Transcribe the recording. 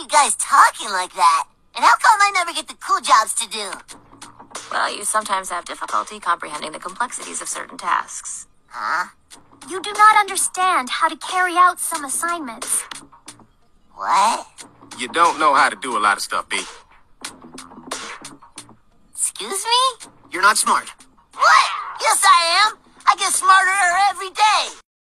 you guys talking like that? And how come I never get the cool jobs to do? Well, you sometimes have difficulty comprehending the complexities of certain tasks. Huh? You do not understand how to carry out some assignments. What? You don't know how to do a lot of stuff, B. Excuse me? You're not smart. What? Yes, I am. I get smart.